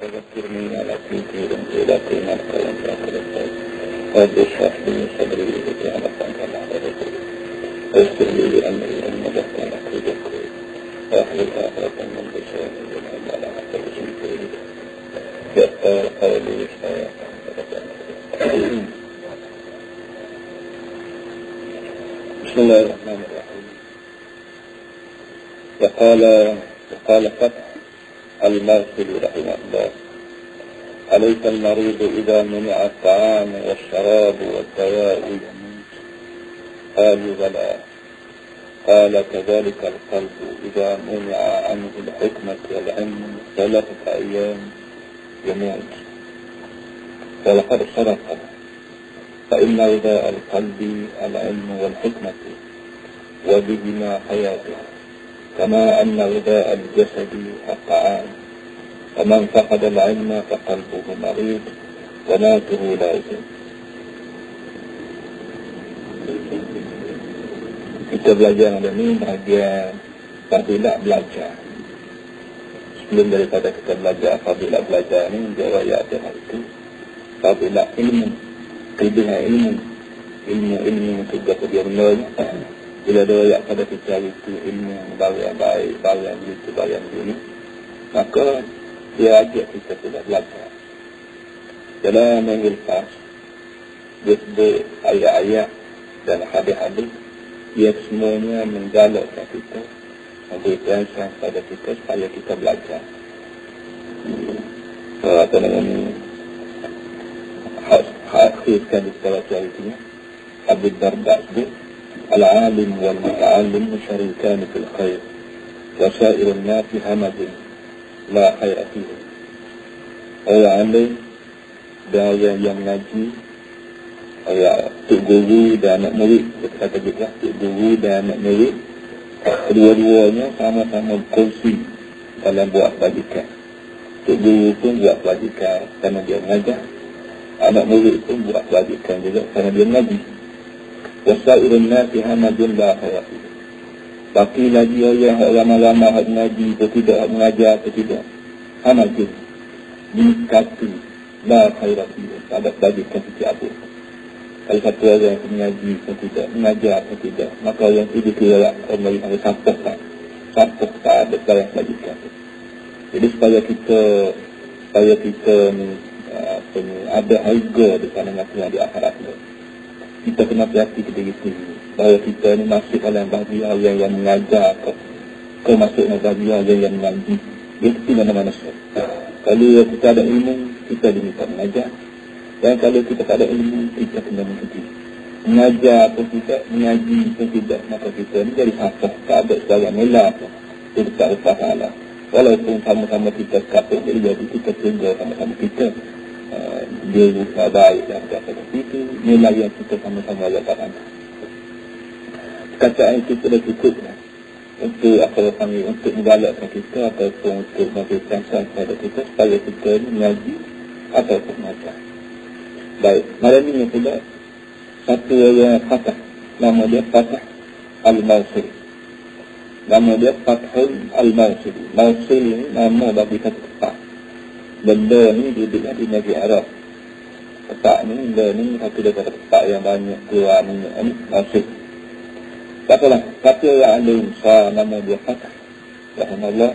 Ez a körülmények mindkérünk életének felöntelkedettek. a hasonló szabadulókat járnak a kamerát. Ez körülmények المرسل رحمه الله أليس المريض إذا منع الطعام والشراب والدواء يموت؟ قالوا بلى. قال كذلك القلب إذا منع عنه الحكمة والعلم ثلاثة أيام يموت. ولقد صدق. فإن غذاء القلب العلم والحكمة وبهما حياته كما أن غذاء الجسد الطعام. ومن فقد العلم فقلبه مريض وماته لازم kita belajar hari ini bahagian fadilat belajar sebelum daripada kita belajar fadilat belajar ni dia raya ada hari itu fadilat ilmu kelebihan ilmu ilmu ilmu tugas dia benarnya bila dia raya pada kita itu ilmu baru yang baik baru yang begitu baru yang begini maka dia ajak kita tidak belajar. Dalam minggu lepas sebut ayat-ayat dan hadis-hadis ia semuanya menggalakkan kita memberi perhatian pada kita supaya kita belajar. So, apa namanya akhirkan di sekolah itu Abu Darda sebut Al-alim wal-muta'alim musyarikan fil khair Wasair al-nafi hamadin La fihi Orang alim Dan orang yang mengaji Orang tuk guru dan anak murid Kita kata juga tuk guru dan anak murid Kedua-duanya sama-sama berkongsi Dalam buat bajikan Tuk guru pun buat bajikan Kerana dia mengajar anak murid pun buat kewajiban juga kerana dia mengaji. Wasairun nasi hamadun la khayati. Tapi lagi orang ramai-ramai hak mengaji atau tidak, hak mengajar atau tidak. Hamadun. Dikati la khayati. Tak ada kewajiban setiap apa. Kalau satu orang yang mengaji atau tidak, mengajar atau tidak, maka orang itu dikira orang yang ada sampah tak. Sampah tak ada kewajiban. Jadi supaya kita supaya kita ni apa ni, ada harga di pandangan Tuhan di akhirat ni. Kita kena hati kita gitu. Bahawa kita ni masuk dalam bahagia yang, yang mengajar ke, ke masuk dalam bahagia yang, yang mengaji. Itu mana-mana sahaja. Kalau kita ada ilmu, kita diminta mengajar. Dan kalau kita tak ada ilmu, kita kena mengaji. Mengajar atau tidak, mengaji atau tidak, maka kita ni jadi safah. Tak ada sebagai melah. Itu tak lepas Allah. Walaupun sama-sama kita kapal jadi kita tunggu sama-sama kita uh, dia lupa baik dan kata itu nilai yang kita sama-sama letakkan. Kata itu sudah cukup lah. untuk apa kami untuk menggalakkan kita ataupun untuk memberikan kepada kita supaya kita ini mengaji ataupun mengajar. Baik, malam ini pula satu orang Fatah nama dia Fatah Al-Mawsil nama dia Fathul Al-Mawsil Mawsil ini nama bagi satu tempat benda ni duduknya di negeri Arab. Tempat ni benda ni satu daripada tempat yang banyak keluar. Minyak ni Mawsil tak apalah. Kata Ahli Musa nama dia Fatah. Alhamdulillah.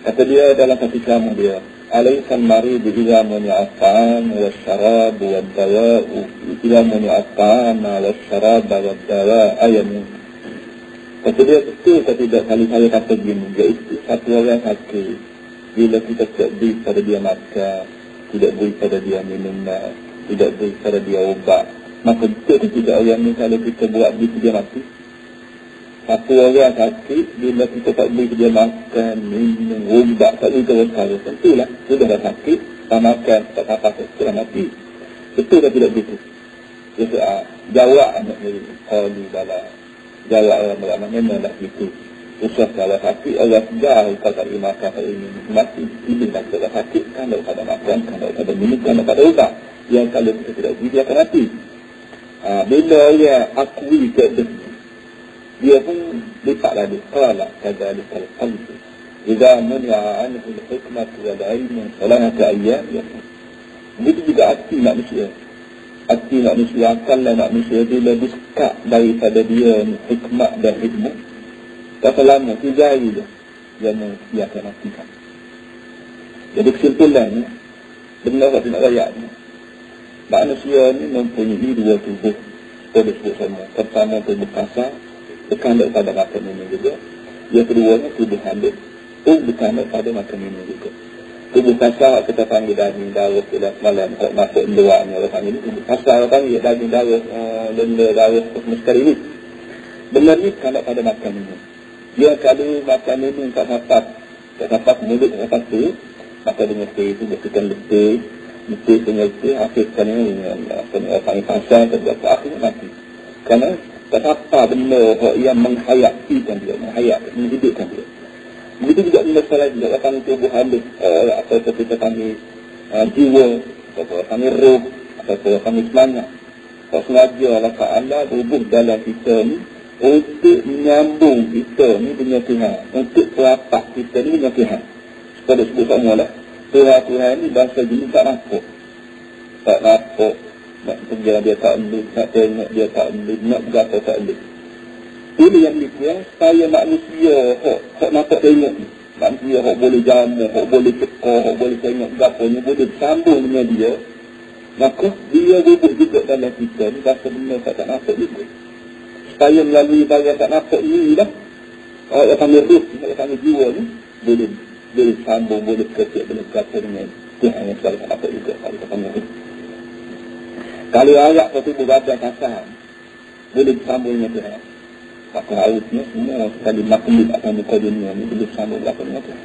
Kata dia dalam satu kamu dia. Alaihkan mari bila menyatakan ala syarab wa dala'u bila menyatakan ala syarab wa dala'u ayamu. Kata dia betul atau tidak kali saya kata begini. Iaitu satu orang kata bila kita tidak beri pada dia makan, tidak beri pada dia minum, tidak beri pada dia ubat. Maka betul tidak orang ni kalau kita buat begitu dia mati satu orang sakit bila kita tak beri dia makan, minum, ubat, tak beri dia perkara. Tentulah, sudah dah sakit, tak makan, tak apa-apa, sudah mati. Betul tak tidak begitu? Jadi, ah, jawab anak ni, qalu bala. Jawab orang bala, memanglah begitu. Usah kalau sakit, Allah sejar kau tak beri makan, tak minum, mati. Ini tak ada sakit, kalau tak ada makan, kalau tak ada minum, kalau tak ada ubat. Yang kalau kita tidak beri, dia akan mati. Ah, bila orang akui ke dia pun letaklah dia kala kata dia kalau jika mana anak itu hikmah tidak ada ilmu selain hati ayam ya. Itu juga hati manusia. Hati manusia akal dan manusia dia lebih sekat daripada dia hikmah dan ilmu. Tak selama itu jari dia yang dia akan hatikan jadi kesimpulan benda yang tidak layak ni? Manusia ni mempunyai dua tubuh. Kita disebut sama pertama tubuh kasar Berkandang pada makan ini juga Yang keduanya tubuh halus Pun berkandang pada makan ini juga Tubuh kasar kita panggil daging darah Kita semalam Kalau masuk luar ni Orang panggil tubuh kasar Orang panggil daging darah Benda uh, darah Sekali ini Benar ni berkandang pada makan ini Dia kalau makan ini Tak dapat Tak dapat mulut Tak dapat tu Maka dengan itu Berkaitan letih Letih dengan letih Akhirkan ini Apa ni Orang panggil kasar Terdapat akhirnya mati Kerana Betapa benda yang menghayatikan dia, menghayat, menghidupkan dia. Begitu juga benda salah juga, kami tubuh halus, uh, atau kita kami uh, jiwa, atau kami roh, atau kami semangat. Kalau sengaja Allah Ta'ala berhubung dalam kita ni, untuk menyambung kita ni dengan Tuhan. Untuk perapak kita ni dengan Tuhan. Sepada sebut sama lah. Tuhan Tuhan ni bahasa jenis tak nampak. Tak nampak nak kerja dia tak lulus, nak tengok dia tak lulus, nak berapa tak lulus. Ini yang dikira, supaya manusia hok, hok nampak tengok ni. Manusia hok boleh jamu, hok boleh cekor, hok boleh tengok berapa ni, boleh sambung dengan dia. Maka dia duduk juga dalam kita ni, rasa benda tak tak nampak juga. Supaya melalui barang tak nampak ni lah, orang yang panggil ruh, orang yang panggil jiwa ni, boleh boleh sambung, boleh kecil, boleh kata dengan Tuhan yang selalu tak nampak juga, kalau kita panggil. Kalau ayat satu berbadan kasar, boleh bersambung dengan Tuhan. Maka harusnya semua sekali makhluk akan muka dunia ini boleh bersambung dengan Tuhan.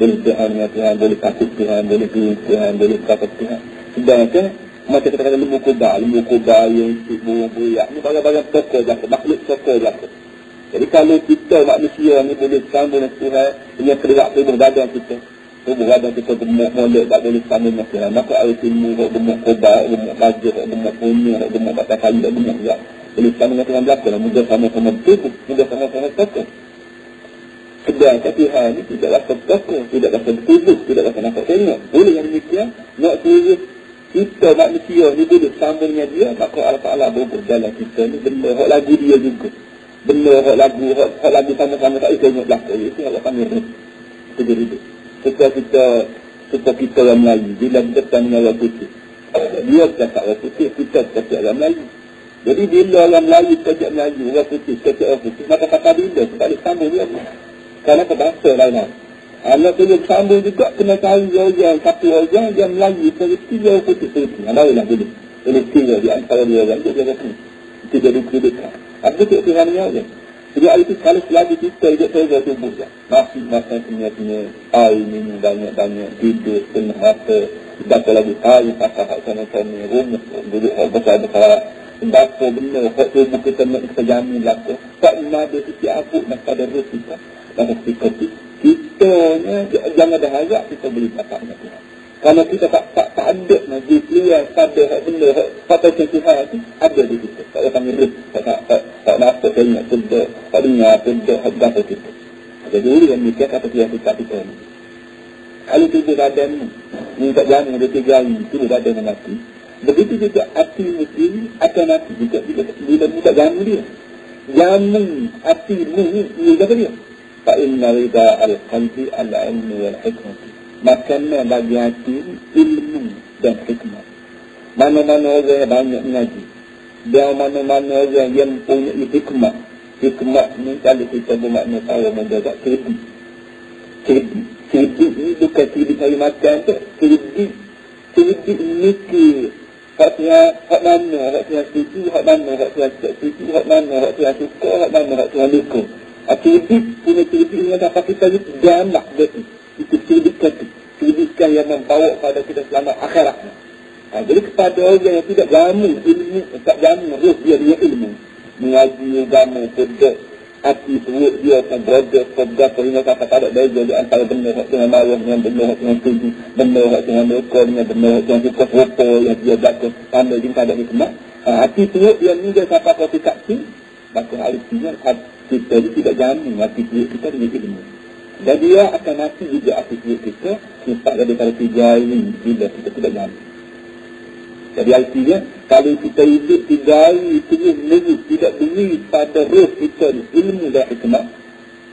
Boleh doa dengan Tuhan, boleh takut Tuhan, boleh pilih Tuhan, boleh berkata Tuhan. Sedangkan, macam kita kata lembu kuda, lembu kuda yang sibuk, buyak, ini barang-barang tokoh jatuh, makhluk tokoh jatuh. Jadi kalau kita manusia ni boleh bersambung dengan Tuhan, dengan kerak tubuh badan kita, tubuh badan kita gemuk molek tak boleh sama Tuhan. Maka air timu, gemuk kobar, gemuk bajah, gemuk punya, gemuk batang kayu, gemuk juga. Boleh sama dengan Tuhan belakang. Mudah sama-sama tubuh, mudah sama-sama tokoh. Sedangkan Tuhan ini tidak rasa tokoh, tidak rasa tubuh, tidak rasa nampak tengok. Boleh yang demikian, nak suruh kita manusia ni boleh dengan dia, maka Allah Ta'ala berubah dalam kita ni benda hak lagu dia juga. Benda hak lagu, hak lagu sama-sama tak boleh tengok belakang. Itu Allah panggil Itu dia hidup suka kita suka kita orang Melayu bila berdepan dengan orang putih dia cakap orang putih kita cakap orang Melayu. Jadi bila orang Melayu cakap Melayu orang putih cakap orang putih maka kata bila? Sebab dia. Sambung dia kerana kebahasa lain Allah tu sambung juga kena cari orang satu orang yang Melayu seperti orang putih seperti ada lah dulu boleh tinggal di antara dia orang dia jaga itu jadi kedudukan apa tu Tuhan ni hari itu kalau selagi kita hidup saya tubuh ya. Masih masa punya punya air minum banyak-banyak tidur setengah mata. Baca lagi air pasal hak sana-sana rumah duduk hak besar-besar. Baca benda hak tubuh kita nak kita jamin laku. Tak ada setiap apa nak pada roh kita. Dan itu kita jangan ada harap kita boleh dapat Tuhan. Kalau kita tak tak, tak ada lagi keluar pada hak benda hak pada Tuhan itu ada di kita. Tak ada panggil tak tak tak, tak tengok tidak tak dengar hak berapa kita. Jadi dulu yang mikir kata dia kita kita ni. Kalau tubuh badan ni tak jamin ada tiga hari tubuh badan yang mati. Begitu juga hati muslim akan mati juga bila bila tak jamin dia. Jamin hati ni ni apa dia? Fa inna rida al-qalbi al-ilmi wal-hikmah Makanlah bagi hati ilmu dan hikmah. Mana-mana orang yang banyak mengaji. Dan mana-mana orang yang punya hikmah. Hikmah ni kalau kita bermakna tahu menjaga kredit. Kredit. Kredit ni bukan kredit cari makan tu. Kredit. Kredit ni ke hak Tuhan, hak mana, hak Tuhan setuju, hak mana, hak Tuhan tak setuju, hak mana, hak Tuhan suka, hak mana, hak Tuhan luka. Kredit punya kredit ni dapat kita jamak betul itu kreditkan kreditkan yang membawa pada kita selamat akhirat. Ha, jadi kepada orang yang tidak jamu ilmu, tak jamu roh dia dia ilmu. Mengaji jamu sedek hati perut dia akan berada sebab sehingga kata tak ada beza di antara benda hak dengan marah dengan benda hak dengan setuju benda hak dengan mereka dengan benda hak dengan kita foto yang dia dapat tanda dia tak ada hikmah ha, hati perut yang ni dia sampai kau tidak maka artinya kita ini tidak jamin hati kita dengan ilmu Dan dia akan mati juga duit kita Sifat daripada tiga hari Bila kita tidak mampu Jadi artinya Kalau kita hidup tiga hari Terus menerus tidak beri pada roh kita Ilmu dan hikmah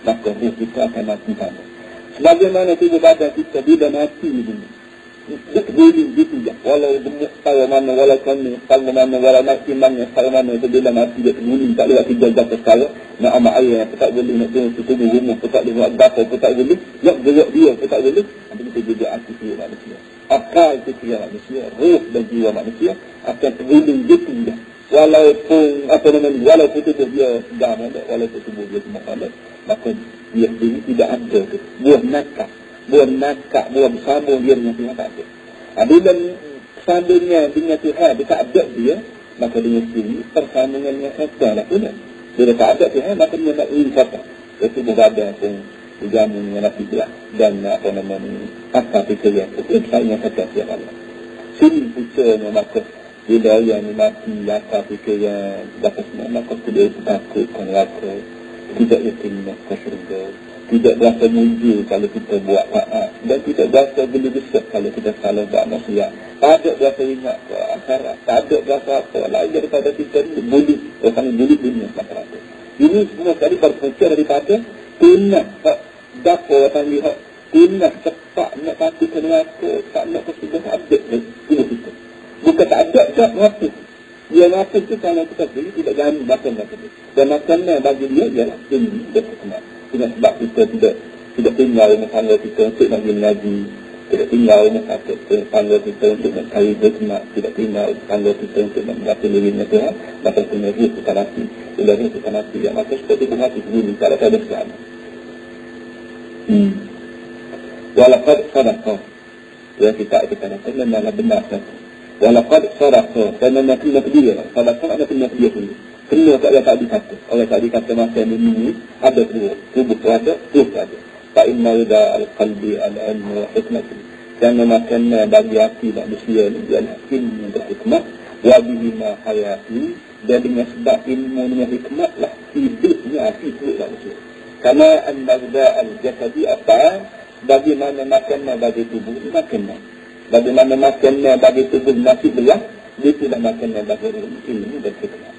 Maka roh kita akan mati pada Sebagaimana tubuh badan kita Bila mati ini Gitu je. Walau gemuk kala mana, walau kami kala mana, walau nasi mana, kala mana. Itu bila mati dia guling. Tak boleh tiga jatuh sekala. Nak amat air, aku tak boleh nak tengok tubuh rumah. Aku tak boleh nak bapa, aku tak boleh. Nak gerak dia, aku tak boleh. Nanti kita juga hati kira manusia. Akal kira manusia. Ruh dan jiwa manusia akan terguling gitu je. Walaupun, apa namanya, walaupun tubuh dia sedar ada, walaupun tubuh dia semua ada. Maka dia tidak ada tu. Buah nakak buat nakak, buat bersambung dia dengan Tuhan tak ada. Apabila sambungnya dengan Tuhan dia tak ada dia, maka dia sendiri persambungan yang kata lah pun. Bila tak ada Tuhan, maka dia nak ingin kata. Itu berada pun dijamu dengan Nabi Belah dan apa namanya akal fikir yang itu saya kata siapa Allah. Sini pucanya maka bila yang mati akal fikir yang dapat semua maka tidak takut kan rasa tidak yakin ke syurga tidak berasa muncul kalau kita buat maaf dan tidak berasa beli besar kalau kita salah buat maksiat. Tak ada berasa ingat ke akhirat. Tak ada berasa apa. Lain daripada kita ni bulit orang ni bulit dunia masyarakat ini semua sekali berpunca daripada tunat tak dapur orang lihat tunat cepat nak pati ke neraka tak nak ke sudah tak ada ini kita. Bukan tak ada tak ngapa dia ngapa tu kalau kita beli tidak jangan makan makan dan makannya bagi dia ialah tinggi dan kekenal dengan sebab kita tidak tidak tinggal dengan tangga kita untuk nak mengaji tidak tinggal dengan tangga kita untuk nak cari berkemak tidak tinggal tangga kita untuk nak mengaji diri dengan Tuhan maka kena dia kita nanti bila dia kita nanti yang maka seperti itu sendiri tak ada kata bersama hmm. walakad sadaqah. Ya kita kita nanti memang benar satu walakad sadaqah. Dan memang kena dia sadaqah ada kena dia dulu Kena kat dia tadi kata. Orang tadi kata masa ini ada dua. Tubuh ada, tubuh ada. Tak inna yuda al-qalbi al-ilmu wa hikmati. Jangan makan bagi hati manusia ni. Dia ilmu dan hikmat. Wa bihima hayati. Dan dengan sebab ilmu dengan hikmat lah. Hidupnya hati tubuh manusia. Karena an-nazda al-jasadi apa? Bagaimana makan bagi tubuh ni makan Bagaimana makan bagi tubuh nasi belah. Dia tidak makan bagi ilmu dan hikmat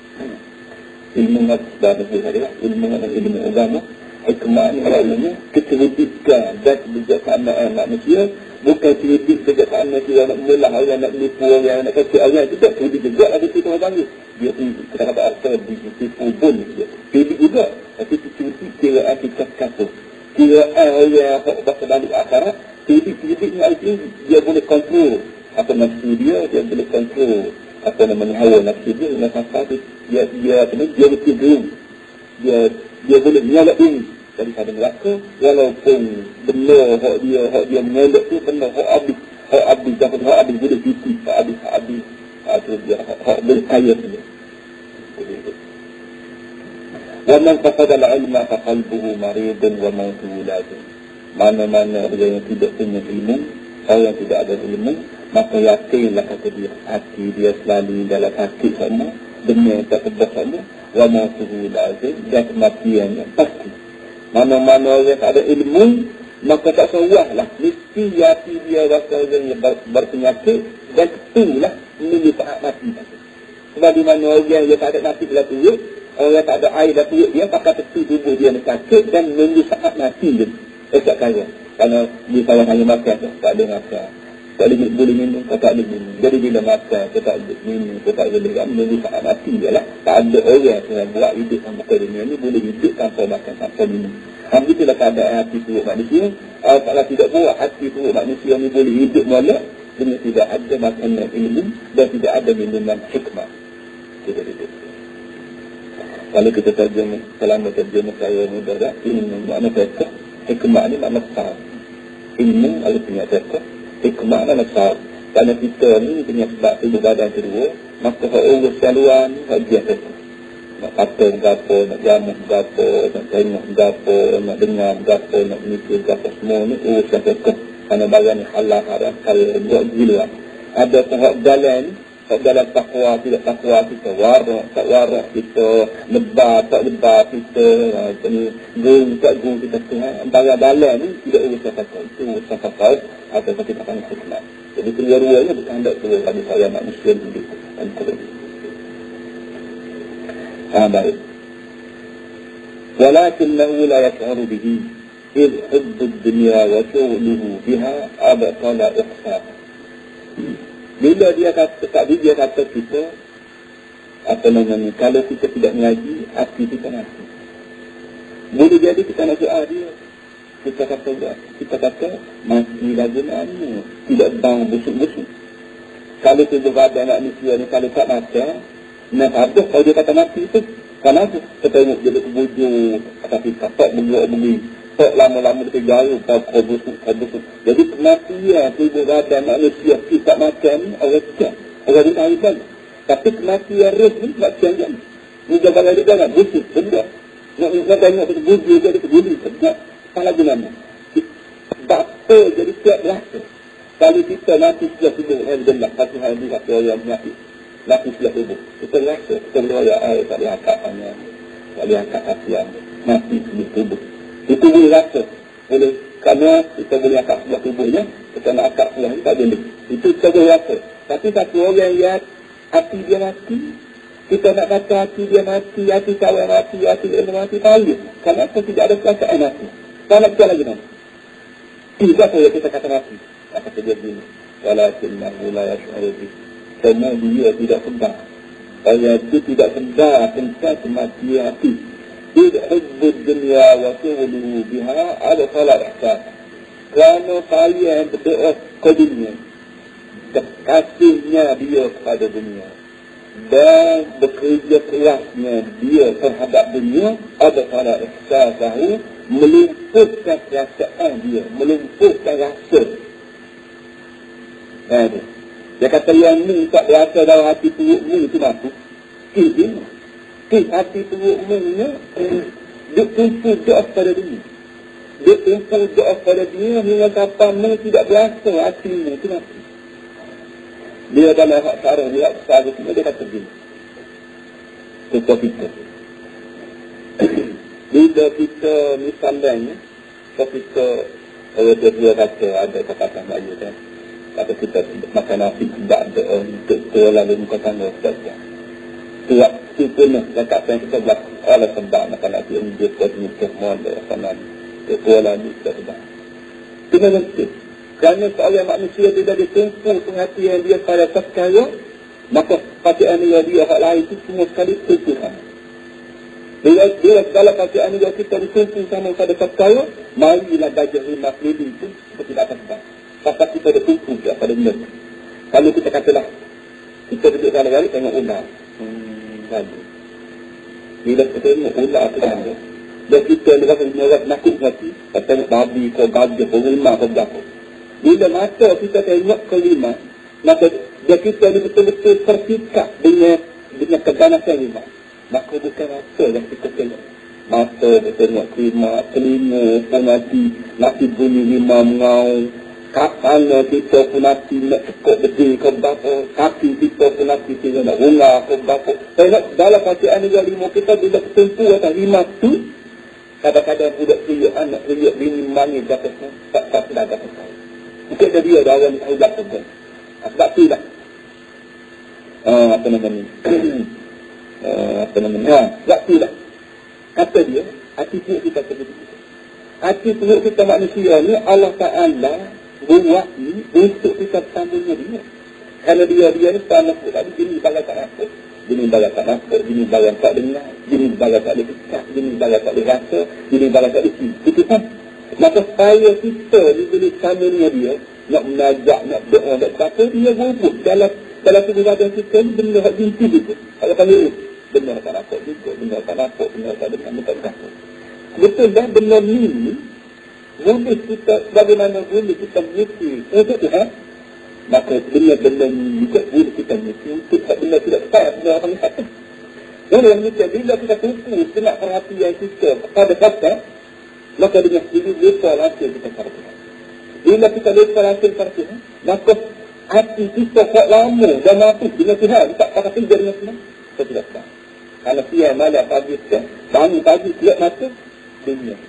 ilmu dan sebagainya, ilmu dan ilmu agama, hikmah ni maknanya kecerdikan dan kebijaksanaan manusia. Bukan cerdik kebijaksanaan manusia nak melah orang nak menipu orang nak kasih orang itu tak cerdik juga ada kita orang panggil dia kita kata asal di tipu pun dia. Cerdik juga. Tapi cerdik kira kita kata kira orang yang bahasa balik cerdik cerdik ni dia boleh kontrol apa nafsu dia? Dia boleh kontrol apa namanya hawa nafsu dia dengan sampai dia dia apa ni dia mesti gerung dia dia boleh menyalak ini daripada neraka walaupun benar hak dia hak dia menyalak tu benar hak abis hak abis dapat hak abis boleh cuti hak abis hak abis itu dia hak, hak berkaya saja ومن فقد العلم فقلبه مريض وموته لازم mana-mana orang yang tidak punya ilmu orang yang tidak ada ilmu maka yakinlah kata dia hati dia selalu dalam hati sama demi tersebut sama wa ma tuhu lazim dan kematian yang pasti. Mana-mana orang tak ada ilmu maka tak seruah lah mesti hati dia rasa orang yang ber, berpenyakit dan itulah menuju tak mati. Sebab di mana orang yang tak ada nasi dalam turut orang tak ada air dalam turut dia pakai tetu tubuh dia sakit dan menuju saat mati dia. Esok kaya kerana dia sayang hanya makan tak ada makan tak boleh, boleh minum, kau tak boleh minum. Jadi bila makan, kau tak boleh minum, kau tak boleh minum, minum sangat mati je lah. Tak ada orang yang buat hidup sama dunia ni boleh hidup tanpa makan, tanpa minum. Dan itulah keadaan hati turut manusia. Allah Ta'ala tidak buat hati turut manusia ni boleh hidup molek dengan tidak ada makanan ilmu dan tidak ada minuman hikmah. Tidak hidup. Kalau kita terjemah, selama terjemah saya ni dah ilmu makna kata, hikmah ni makna besar. Ilmu ada punya kata, hikmah dan besar. Kerana kita ni punya sebab tubuh badan kedua, maka urus yang luar ni hak biasa. Nak kata berapa, nak jamu berapa, nak tengok berapa, nak dengar berapa, nak mikir berapa, semua ni urus yang kekeh. Kerana barang ni halal haram, kalau buat di luar. Ada hak jalan, dalam takwa tidak takwa kita warak tak warak kita lebar tak lebar kita ini gung tak gung kita tu antara dalam ni tidak urusan kata itu urusan kata atau kita akan kenal jadi kedua-duanya bukan hendak keluar pada saya manusia dulu antara Ah baik. ولكنه لا يشعر به إذ حب الدنيا وشغله بها أبطل إحسانه bila dia kata, tadi dia kata kita, apa namanya, kalau kita tidak mengaji, hati kita nanti. Boleh jadi kita nak doa dia. Kita kata, kita kata, mati lagi nanya. Tidak bang busuk-busuk. Kalau tu berada anak manusia ni, kalau tak mati, nak habis kalau dia kata mati tu. Kenapa? Kita tengok dia berbujur, tapi kapak bengok-bengok tak lama-lama dia jauh kau busuk jadi kematian tubuh badan manusia makan ni orang cakap orang dia tahu kan? Tapi kematian roh ni kematian kan? Ni jaga lagi dia nak busuk sedap. Nak nak tengok tu buju jadi kebuli sedap. Salah gunanya bapa jadi siap rasa kalau kita mati sudah tubuh Alhamdulillah kasih hari ini kata orang mati. Mati sudah tubuh. Kita rasa kita boleh air tak boleh angkat tak boleh angkat kasihan mati sudah tubuh itu boleh rasa. Boleh. Kerana kita boleh akak sebelah tubuhnya. Kita nak akak sebelah ini tak boleh. Itu kita boleh rasa. Tapi satu orang yang hati dia mati. Kita nak kata hati dia mati. Hati kawan mati. Hati dia mati. Tak boleh. Kenapa tidak ada perasaan hati. Tak nak lagi mana. Tidak boleh kita kata mati. Apa saja begini. Walakinnahu la yash'arubi. Kerana dia tidak sedar. Kalau dia tidak sedar tentang kematian hati. إذ حب الدنيا وشغله بها أدخل إحسان kerana kalian berdoa ke dunia kasihnya dia kepada dunia dan bekerja kerasnya dia terhadap dunia ada pada ihsas tahu melumpuhkan perasaan dia melumpuhkan rasa ada dia kata yang ni tak rasa dalam hati turut ni itu mampu ini di hati tu mukminnya dia tumpu doa pada dunia. Dia tumpu doa pada dunia hingga kapan mana tidak berasa hatinya itu mati. Dia dalam hak sarah, dia hak itu, dia kata begini. Kita kita. Bila kita misalnya, kalau kita, kalau dia dia kata, ada kata-kata Melayu kan, kata kita makan nasi tidak ada untuk lalu muka tangga, tidak Tuak itu pun yang kita buat oleh sebab nasi yang dia buat ni kemon dari sana ketua lagi kita sebab memang itu kerana seorang manusia tidak ditumpu penghatian dia pada perkara maka perhatian dia dia hak lain itu semua sekali tutupan bila, bila segala perhatian dia kita ditumpu sama pada perkara marilah gajah lima keliling itu seperti tak sebab pasal kita ditumpu pada benda. Kalau kita katalah kita duduk dalam kali tengok undang tadi. Bila kita tengok ular tu tadi, dan kita ni rasa menyerap nakut mati, kita tengok babi ke gajah ke rimah ke berapa. Bila mata kita tengok ke rimah, maka dia kita ni betul-betul terpikat dengan dengan keganasan rimah. Maka bukan mata yang kita tengok. Mata dia tengok rimah, telinga pun mati, nasi bunyi rimah mengaung, kapan kita nanti nak cekuk berdiri ke berapa, kaki kita nanti kita nak runga ke berapa. Tengok dalam bacaan juga lima kita bila ketentu atas lima tu, kadang-kadang budak kriuk anak kriuk bini mani jatuh tak tak sedar jatuh tahu. Mungkin dia dia orang tahu jatuh pun. Sebab tu lah. Uh, apa namanya? uh, apa namanya? Ha, sebab tu lah. Kata dia, hati turut kita seperti Hati turut kita manusia ni Allah Ta'ala buat ni untuk kita sambungnya dia. Kalau dia dia ni tak nak tadi jenis bagai tak nak. Jenis bagai tak nak, jenis bagai tak dengar, jenis bagai tak dekat, jenis bagai tak rasa, jenis bagai tak isi. Itu kan. Maka saya kita ni boleh sambungnya dia, nak menajak, nak doa, nak kata, dia bubuk dalam dalam badan kita ni benda yang binti itu. Kalau kami benda tak dapat juga, benda tak dapat, benda tak dengar, benda tak dapat. Betul dah benda ni boleh kita bagaimana boleh kita mengerti untuk Tuhan maka benda-benda ini juga boleh kita mengerti untuk benda tidak tepat benda orang kata dan yang demikian bila kita tumpu senak perhatian kita kepada kata maka dengan sendiri lepas hasil kita Tuhan bila kita lepas kepada Tuhan maka hati kita kuat lama dan mampu dengan Tuhan tak kata kerja dengan Tuhan kita tidak tahu. Kalau siang malam pagi bangun pagi siap mata dunia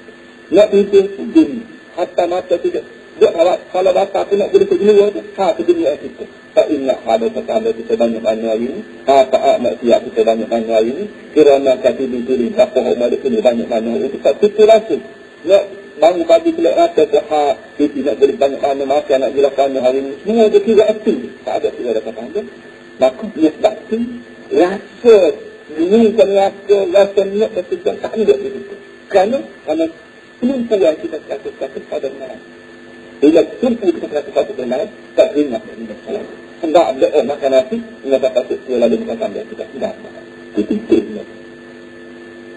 nak pun dunia hatta mata tidak dia kalau kalau bapa tu nak boleh kedua tu ha tu dunia kita. Tak ingat ada perkara kita banyak banyak hari ni. Ha tak maksiat kita banyak banyak hari ni. Kerana kata diri apa orang ada kena banyak banyak hari itu tak tutup langsung nak bangun pagi kelak rata tu ha kita nak beri banyak mana makan nak jelas banyak hari ni. Semua dia kira aktif tak ada tidak ada kata maka dia sebab tu rasa ini kan rasa rasa tujuan tak ada di situ kerana kerana pelumpuan kita kata-kata pada mana bila tumpu kita kata-kata pada mana tak ingat ini hendak ada oh makan nasi ingat tak patut dia lalu makan sambil kita tidak penting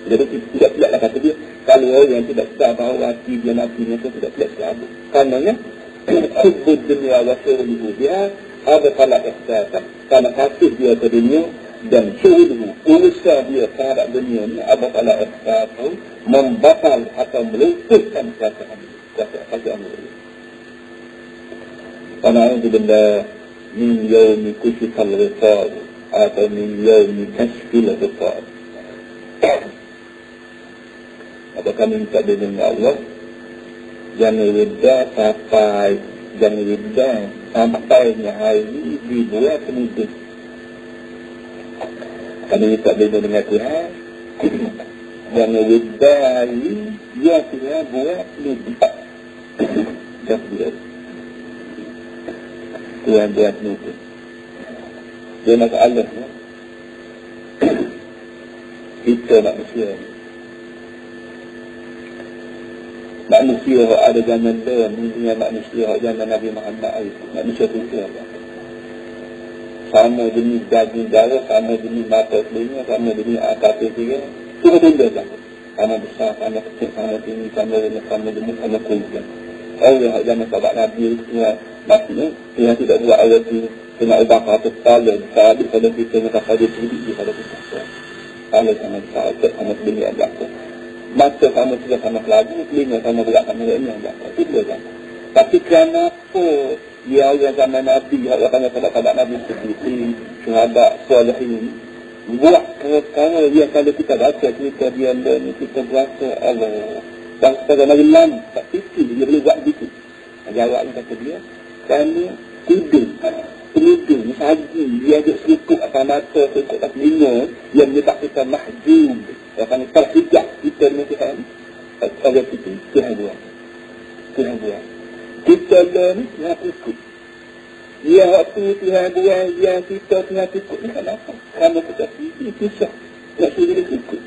jadi tidak tidak kata dia kalau orang yang tidak tahu bahawa hati dia nabinya itu tidak tidak selalu. Karena Hubbud dunia wa syuruhu dia ada kalau ihsasa. Karena kasih dia ke dunia dan syuruhu usaha dia terhadap dunia ini kalau ihsasa membatal atau melumpuhkan perasaan perasaan dia. Karena itu benda min yawmi rifad atau min yawmi kashfil rifad. Apakah minta dengan Allah Jangan reda sampai Jangan reda sampai hari dibuat kemudian Kami minta dengan Tuhan reda hari Ya Tuhan buat kemudian Jangan buat Tuhan buat kemudian Dia nak Allah Kita manusia. Ni manusia yang ada zaman dia Mungkin manusia yang zaman Nabi Muhammad itu Manusia itu apa? Sama jenis daging darah Sama jenis mata telinga Sama jenis akar tiga Semua benda lah Sama besar, sama kecil, sama tinggi Sama jenis, sama jenis, sama kumpul Allah yang zaman sahabat Nabi itu Maksudnya Dia tidak buat Allah itu Kena ubah kata Tala Sahabat pada kita Maka pada diri Pada kita. Kalau sama sahabat Sama jenis Allah mata sama juga sama lagi, telinga sama juga sama lain yang tak itu kan. Tapi kenapa ya orang zaman Nabi, pada pada Nabi seperti sahabat soleh ini, buat kerana dia kalau kita baca cerita dia dan kita berasa Allah dan sebagai Nabi Lam, tak fikir dia boleh buat begitu. Jawabnya kata dia, kerana tidur penidung, sahaji, dia ada serikut atas mata, serikut atas telinga, yang menyebab kita mahjub, yang kami terhijab kita dengan Tuhan. Oleh itu, Tuhan buat. Tuhan buat. Kita learn, Tuhan ikut. Ya, waktu Tuhan buat, yang kita Tuhan ikut, ni kenapa? Kerana kita ini pisah. Nak suruh dia ikut.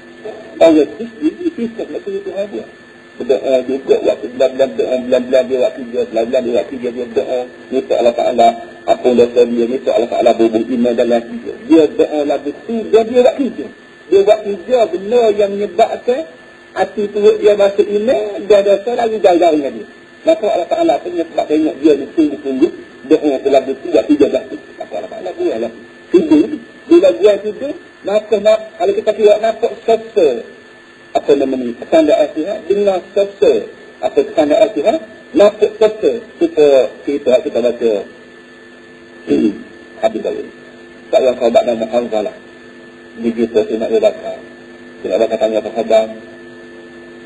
Oleh itu, dia pisah nak suruh Tuhan buat berdoa juga waktu belah-belah doa belah-belah dia waktu dia belah-belah dia waktu dia dia doa minta Allah Ta'ala apa dosa dia minta Allah Ta'ala bubuh iman dalam dia dia doa lah betul dia dia buat kerja dia buat kerja benda yang menyebabkan hati perut dia masuk iman dia dosa lagi jauh-jauh dengan dia maka Allah Ta'ala pun sebab tengok dia ni sungguh-sungguh doa telah waktu dia betul maka Allah Ta'ala buat lah? Tidur bila buat tidur maka nak, kalau kita kira nampak sesa. Apa namanya tanda Tuhan dengan serta apa tanda Tuhan lapuk serta kita kita kita baca. Hadis tadi tak yang kau nama Hanzalah ni kita nak baca kita baca tanya apa khabar.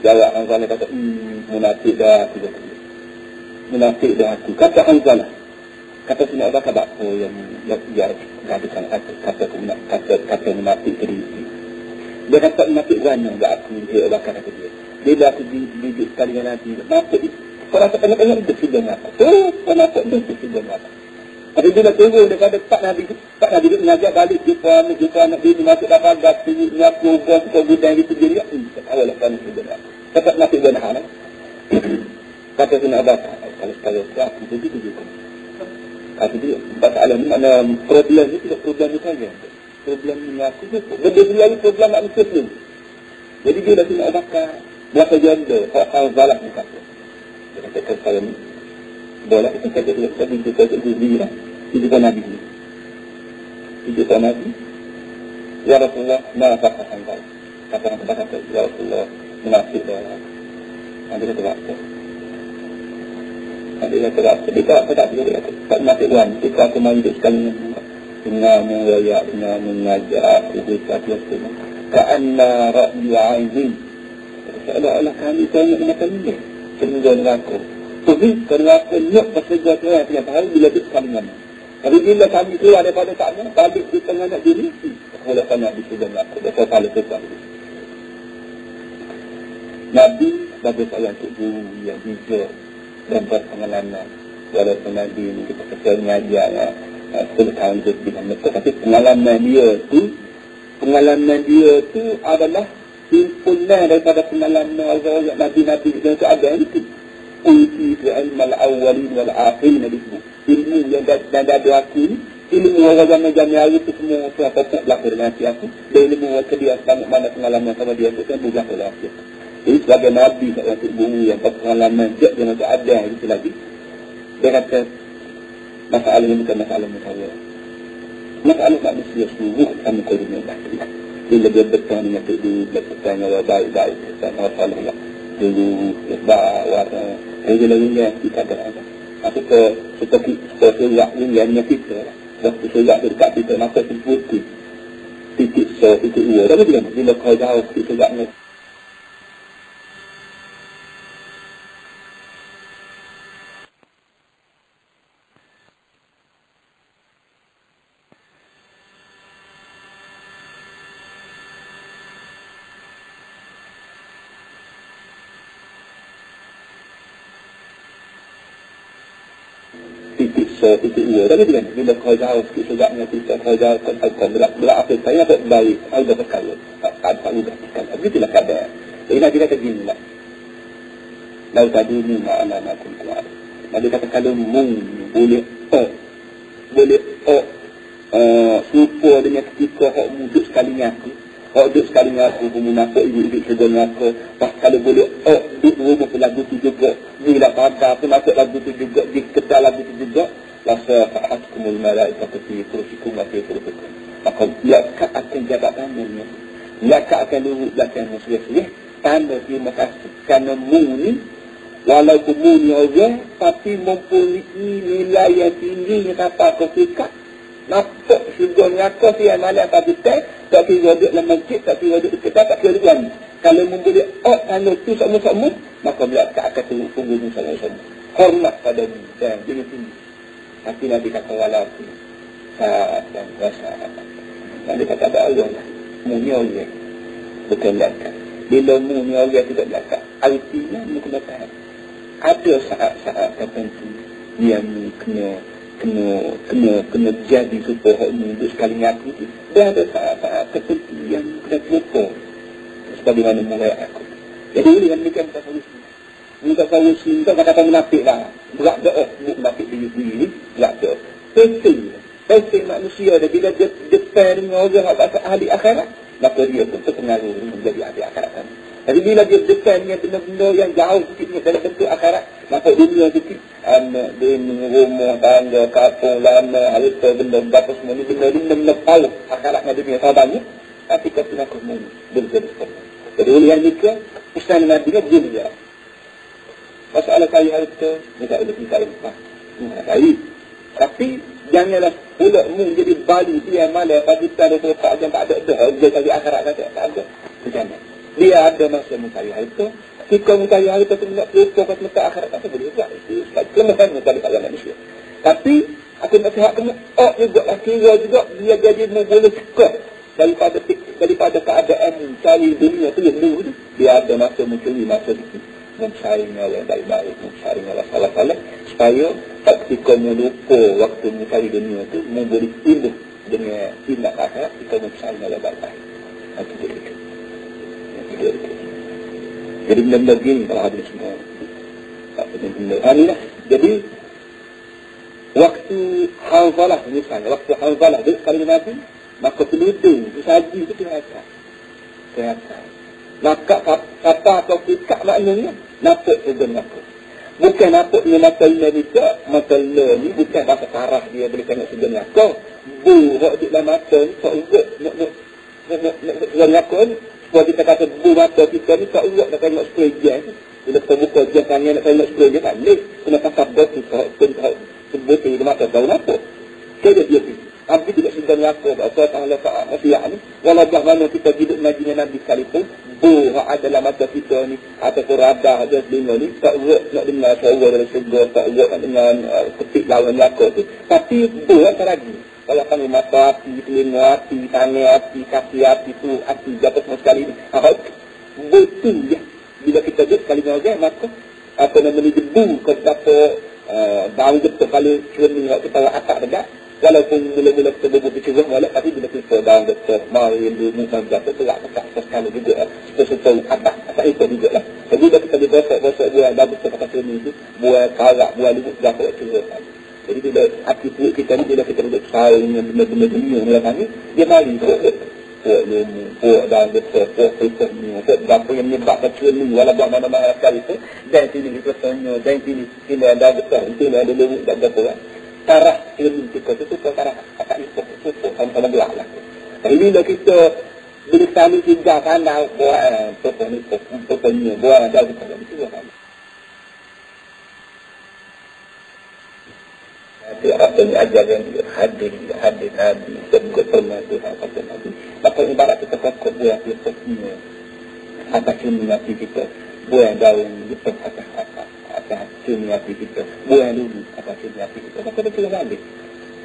Jawab Hanzalah kata hmm munafik dah kata munafik dah aku kata Hanzalah kata sini apa khabar oh yang yang ya kata kata kata kata kata munafik tadi dia dapat menapik gana enggak aku dia bakar aku dia. Dia dah aku dididik sekali dengan nanti. Kenapa dia? Kau rasa tengok-tengok dia sudah ngapa. Oh, kau nampak dia sudah ngapa. Tapi bila tunggu daripada Pak Nabi Pak Nabi mengajak balik jumpa anak jumpa anak dia masuk dalam gas tinggi mengaku gua suka gudang gitu dia dia awal lah kan sudah. Dapat menapik gana hana. Kata sini Abah kalau kalau siap itu begitu juga. Kata dia, Bapak Alam, mana problem itu tidak problem itu saja problem mengaku tu. Benda tu lalu problem manusia tu. Jadi dia dah nak bakar. Berapa janda. Hak-hak zalak ni kata. Dia kata ni. Boleh kita kata dia kata dia kata dia lah. Itu kan Nabi ni. Itu kan Nabi. Ya Rasulullah, mana. Kata yang kata kata, Ya Rasulullah, menasib dah. Nanti kata bakar. Ada yang kata, dia tak apa tak dia kata. Tak nak tuan, kita aku mari duduk sekali dengan mengayak, dengan mengajak, kita biasa. Ka'anna ra'yu aizin. Seolah-olah kami tengok macam ni. Cenderung neraka. Tapi neraka nak bekerja tu yang tiap hari bila duduk sekali dengan Tapi bila kami keluar daripada sana, balik di tengah nak diri, kalau kami di sudut neraka. Dia kata, kalau Nabi sebagai seorang cikgu yang bijak dan berpengalaman walaupun Nabi ini kita kata mengajar ya, 10 tahun lebih dengan mereka tapi pengalaman dia tu pengalaman dia tu adalah himpunan daripada pengalaman orang-orang Nabi-Nabi yang itu ada itu Uti fi'ilm al-awwalin wal-akhirin disebut. Ilmu yang dan ada aku ni ilmu orang zaman zaman hari itu semua pokok berlaku dengan hati aku. Dan ilmu orang kedia sama mana pengalaman sama dia itu kan berlaku dengan hati aku jadi sebagai Nabi seorang guru yang berpengalaman dia dengan ada itu lagi. Dia kata masalah ini bukan masalah mutawar. Masalah manusia seluruh kami kau dunia bahagia. Bila dia bertanya dengan tu dulu, dia bertanya orang baik-baik, bertanya masalah yang dulu, lebar, warna. Jadi bila ini kita ada. Tapi ke seperti sesuatu yang yang kita, waktu sesuatu dekat kita, maka itu putih. Titik so, titik dua. Tapi bila kau jauh, kita tak titik dua tapi kan bila kau jauh sikit sejaknya kita kau jauh kau kau berak berak apa? Saya nak baik. Kau dah perkara tak tak tak mudah kan begitulah kadar jadi nak kita begini lah lalu tadi ni makna nak kuat Nabi kata kalau mung boleh oh boleh oh uh, supo dengan ketika hak muduk sekali aku Oh, duduk sekali dengan aku, bumi nampak ibu-ibu kerja dengan aku. Pas kalau boleh, oh, duduk rumah pun lagu tu juga. Ni lah pagar pun masuk lagu tu juga, di ketak lagu tu juga. Lasa fa'at kumul malai, kata si kurusikum, kata si kurusikum. Maka, ya kak akan jabat tanamnya. Ya kak akan lurut belakang masyarakat. Tanda terima kasih. Kerana mu ni, walaupun mu ni orang, tapi mempunyai nilai yang tinggi yang kata kau fikir nampak syurga neraka tu yang malam pagi teh tak kira duduk dalam masjid tak kira duduk dekat tak kira duduk kalau mempunyai oh kalau tu sama-sama maka belakang akan turun punggung sama-sama hormat pada mu dan jadi tinggi tapi Nabi kata walaupun saat dan rasa Nabi kata ada Allah lah. Munya Allah. Bukan belakang. Bila munya Allah tidak belakang. Artinya mu kena tahan. Ada saat-saat tertentu yang kena kena kena kena jadi supaya mu untuk sekali ngaku itu. Dan ada saat-saat tertentu yang kena terlupa. Sebagaimana mulai aku. Jadi ini yang demikian kita solusi. Minta solusi, minta kata munafik lah. Berat dah, oh, munafik diri sendiri ni tak ada. Penting. Penting manusia ada bila dia depan dengan orang yang ahli akhirat. Maka dia pun terpengaruh menjadi ahli akhirat kan. Jadi bila dia depan dengan benda-benda yang jauh sikit dalam bentuk akhirat. Maka dunia sikit. Anak, bini, rumah, tangga, kapung, lama, harta, benda, berapa semua ni. Benda ni benda-benda paling akhirat dengan dunia sahabatnya. Tapi kau pun aku mau berjaya seperti Jadi oleh yang nikah, Ustaz Nabi dia dia. Masalah kaya harta, dia tak boleh minta lupa. Kaya. Tapi janganlah pula mu jadi bali dia malah pagi tak ada tak jam tak ada dah dia cari akhirat kata tak ada. Jangan. Dia ada masa mencari harta. Jika mencari harta tu nak lupa pas mata akhirat tak boleh juga. Itu kelemahan daripada pada manusia. Tapi aku nak sihat kena oh juga lah kira juga dia jadi boleh suka daripada daripada keadaan cari dunia tu yang dulu tu. Dia ada masa mencari masa itu mencarinya yang baik-baik, mencarinya yang salah-salah, supaya ketika melupa waktu mencari dunia itu, memberi ilmu dengan tindak akhirat, kita mencarinya yang baik-baik. Itu itu. Jadi benda-benda begini kalau ada semua. Benda-benda. Inilah. Jadi, waktu hanzalah misalnya, waktu hanzalah itu sekali mati, maka peludung, saji itu kelihatan. Kelihatan. Maka kata atau kikat maknanya, Nampak juga nampak. Bukan nampak ni mata le ni tak. Mata ni bukan bahasa tarah dia boleh tengok sudah nampak. Bu, hak di dalam mata ni tak urut. Nak, nak, nak, nak, nak, nak. Sebab kita kata bu mata kita ni tak urut nak tengok supaya dia. Bila kita buka je tanya nak tanya sepuluh je tak boleh. Kena kasar bos tu, pun sebut di mata tahu apa. Saya dia dia Tapi tidak sebenarnya aku, Allah Ta'ala Ta'ala Masya ni, walau mana kita hidup Nabi Nabi sekalipun, bu ada dalam mata kita ni, ataupun radar ada selinga ni, tak buat nak dengar suara dalam segera, tak buat nak dengar uh, ketik lawan neraka tu. Tapi bu tak lagi. Kalau kami mata api, telinga api, tangan api, kaki api tu, api jatuh semua sekali. Ni. Ah, betul ya. Bila kita duduk sekali dengan maka apa namanya debu ke kata uh, bau betul kalau cermin kita atak dekat walaupun mula-mula kita berbuat bercerah walaupun tapi bila kita dalam doktor main di muka jatuh tu tak tak sekali juga. Kita atas atas itu juga lah jadi bila kita dibosok-bosok buat bagus kata cermin itu buat karak buat lubuk jatuh cerah jadi bila hati perut kita ni bila kita duduk saling dengan benda-benda dunia dalam ni dia mari puak ilmu, puak dalam betul, puak fikir ni, berapa yang menyebabkan cermin walaupun mana-mana sekali itu dan sini kita tanya, dan sini sini ada betul, sini ada ilmu dan berapa kan. Tarah ilmu kita itu ke tarah akak itu itu sama-sama gelap lah. Tapi bila kita bila kami tiga pandang buat pokok ni pokok ni buat ada kita itu lah. Ada apa ni ajar yang hadir hadir hadir dan juga pernah Tuhan kata Nabi. Maka ibarat kita buat kita punya apa cuma kita buat daun kita atas atas hati kita. Dulu atas cumi hati kita. Maka dia kena balik.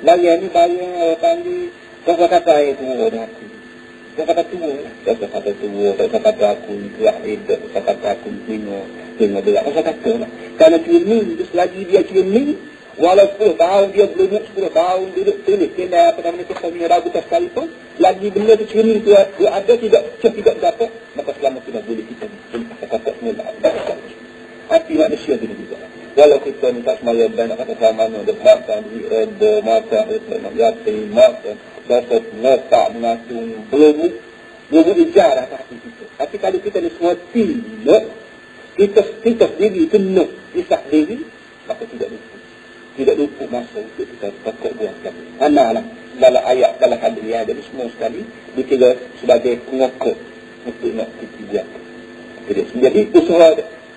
Bayar ni bayar orang panggil. Kau kata air tu orang. Kau kata tua. Kau kata tua. Kau kata aku kuat hidup. Kau kata aku tengok. Tengok berat. Kau kata lah. Cumi itu selagi dia cumi. Walaupun tahun dia belum 10 tahun duduk tulis kena apa namanya tu kami ragu tak sekali pun lagi benda tu cumi tu ada tidak tidak dapat maka selama tidak boleh kita kata semula hati manusia itu juga. Walau kita ni tak semayang dan nak kata sama ni, dia makan, dia reda, makan, dia nak yatim, makan, rasa letak, mengacung, belum, belum dijar atas hati kita. Tapi kalau kita ni semua tidak, kita, kita sendiri kena kisah diri, maka tidak lupa. Tidak lupa masa untuk kita pokok buatkan. Mana lah, dalam ayat, dalam hadis yang ada semua sekali, dikira sebagai pengokok untuk nak kita buat. Jadi, usaha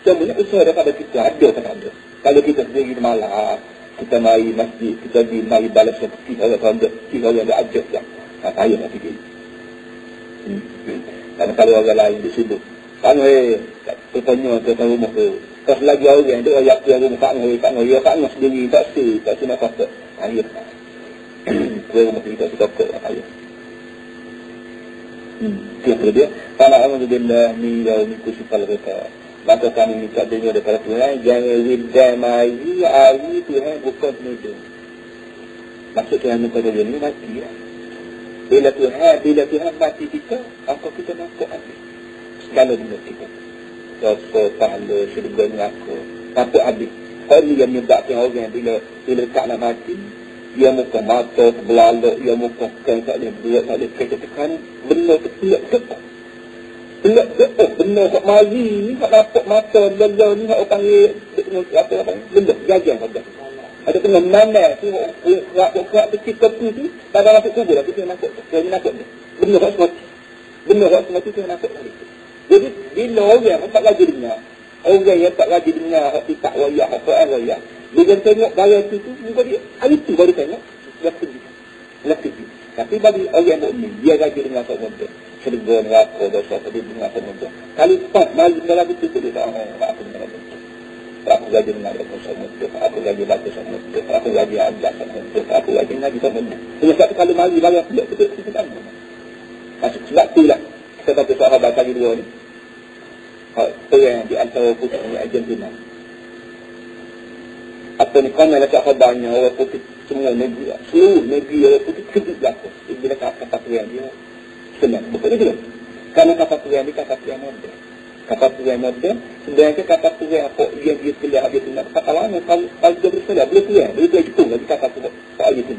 Semuanya usaha daripada kita ada kan ada. Kalau kita sendiri malam, kita mari masjid, kita pergi mari balas seperti orang ronda, kita orang ada ajak tak. Tak nak fikir. Hmm. Dan kalau orang lain di sini, kan eh, tertanya tentang rumah tu. Terus lagi orang yang dia ayat tu rumah tak ngeri, tak ngeri, tak ngeri sendiri, tak si, tak si nak kata. Ayah. Kue rumah kita sudah kata, ayah. Hmm. Itu dia. Karena Alhamdulillah, ni dah ni kusipal kata. Maka kami minta dengar daripada Tuhan Jangan ridai mari hari Tuhan buka penujung Maksud Tuhan kepada dia ni mati lah Bila Tuhan, bila Tuhan mati kita Maka kita nampak habis Segala dunia kita Rasa, pahala, syurga ni aku habis Kau ni yang menyebabkan orang bila Bila tak nak mati Ia muka mata, belalak Ia muka kan tak boleh berat, tak boleh kerja tekan Benda kecil, kecil Belak oh, benar kat mari ni kat dapat mata lelah ni kat panggil apa apa benda gajah ada. Ada kena mana tu rak rak kecil kepu tu tak ada masuk kubur tapi dia masuk dia ni masuk benda kat semua benda kat semua tu dia masuk lagi. Jadi bila orang tak lagi dengar orang yang tak lagi dengar hak tak wayah apa wayah dia tengok barang tu tu muka dia hari tu baru tengok dia pergi. Dia pergi. Tapi bagi orang yang dia lagi dengar tak benda surga neraka dosa tadi dengan semuanya. Kali empat malam dalam itu tu dia tak aku dengan itu. Aku gaji dengan dosa semuanya. Aku gaji baca semuanya. Aku gaji ajak semuanya. Aku gaji ngaji semuanya. Sebab kalau bagi aku itu itu kan. Masuk sebab tu lah. Kita baca sahabat kali dua ni. Orang di antara putih ni Argentina. Apa ni komen lah sahabatnya orang putih semua negeri. Seluruh negeri orang putih kedua belakang. Bila kata-kata dia senang. Betul itu. Kalau kata Tuhan ini kata Tuhan moden. Kata Tuhan moden, sebenarnya kata Tuhan apa dia dia selia habis itu. Kata lama, kalau, dia berselia, boleh Tuhan. Boleh Tuhan itu lagi kata itu.